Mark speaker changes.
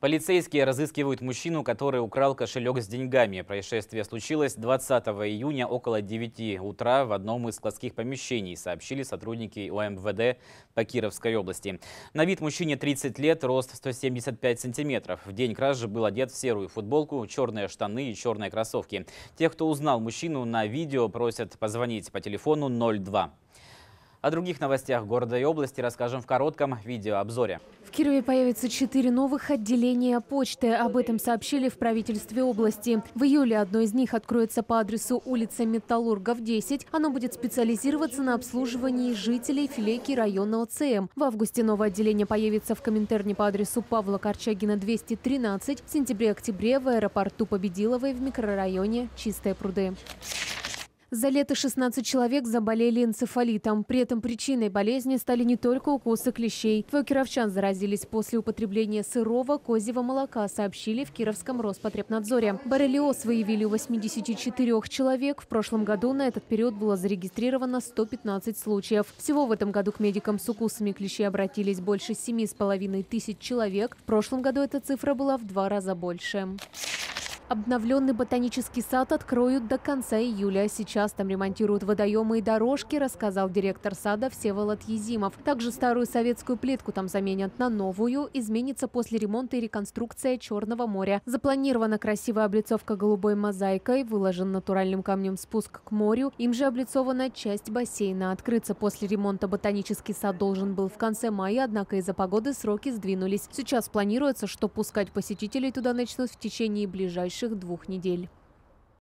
Speaker 1: Полицейские разыскивают мужчину, который украл кошелек с деньгами. Происшествие случилось 20 июня около 9 утра в одном из складских помещений, сообщили сотрудники ОМВД по Кировской области. На вид мужчине 30 лет, рост 175 сантиметров. В день кражи был одет в серую футболку, черные штаны и черные кроссовки. Тех, кто узнал мужчину на видео, просят позвонить по телефону 02. О других новостях города и области расскажем в коротком видеообзоре.
Speaker 2: Кирове появится четыре новых отделения почты. Об этом сообщили в правительстве области. В июле одно из них откроется по адресу улица Металлургов, 10. Оно будет специализироваться на обслуживании жителей филейки районного ЦМ. В августе новое отделение появится в Коминтерне по адресу Павла Корчагина, 213. В сентябре-октябре в аэропорту Победиловой в микрорайоне Чистые пруды. За лето 16 человек заболели энцефалитом. При этом причиной болезни стали не только укусы клещей. Двое кировчан заразились после употребления сырого козьего молока, сообщили в Кировском Роспотребнадзоре. Боррелиоз выявили у 84 человек. В прошлом году на этот период было зарегистрировано 115 случаев. Всего в этом году к медикам с укусами клещей обратились больше 7,5 тысяч человек. В прошлом году эта цифра была в два раза больше. Обновленный ботанический сад откроют до конца июля. Сейчас там ремонтируют водоемы и дорожки, рассказал директор сада Всеволод Езимов. Также старую советскую плитку там заменят на новую. Изменится после ремонта и реконструкция Черного моря. Запланирована красивая облицовка голубой мозаикой, выложен натуральным камнем спуск к морю. Им же облицована часть бассейна. Открыться после ремонта ботанический сад должен был в конце мая, однако из-за погоды сроки сдвинулись. Сейчас планируется, что пускать посетителей туда начнут в течение ближайших ближайших двух недель.